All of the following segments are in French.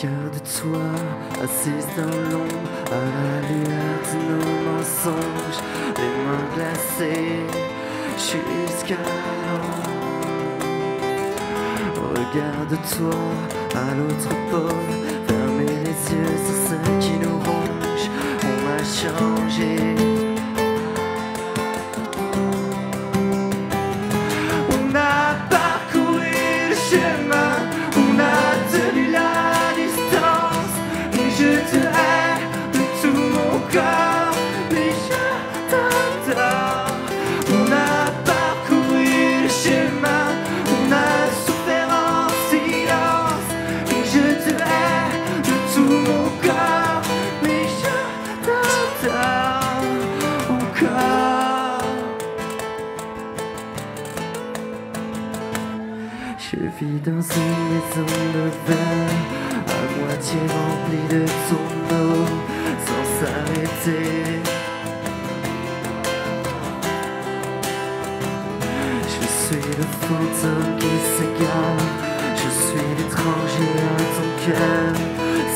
Regarde-toi, assise dans l'ombre, à la de nos mensonges, les mains glacées jusqu'à l'ombre. Regarde-toi à l'autre pôle, je te hais de tout mon corps, mais je. On a parcouru le chemin, on a souffert en silence. Et je te hais de tout mon corps, mais je t'adore encore. Je vis dans une maison de verre, moitié remplie de tourneaux, sans s'arrêter. Je suis le fantôme qui s'égare, je suis l'étranger à ton cœur,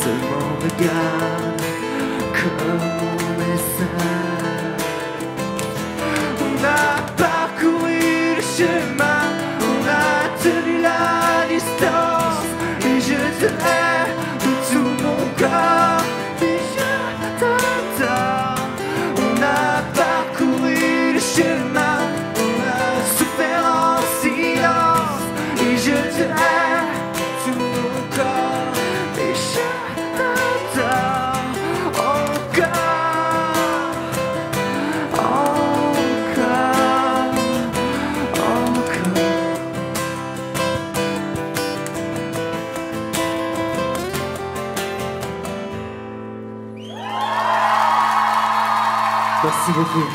seulement regarde Merci beaucoup.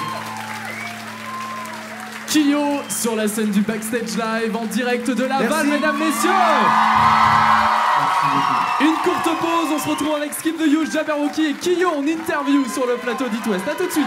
Kyo sur la scène du Backstage Live en direct de la Merci. Val, mesdames, messieurs. Une courte pause, on se retrouve avec Skip the Huge, Jabberwocky et Kyo en interview sur le plateau d'It West. A tout de suite.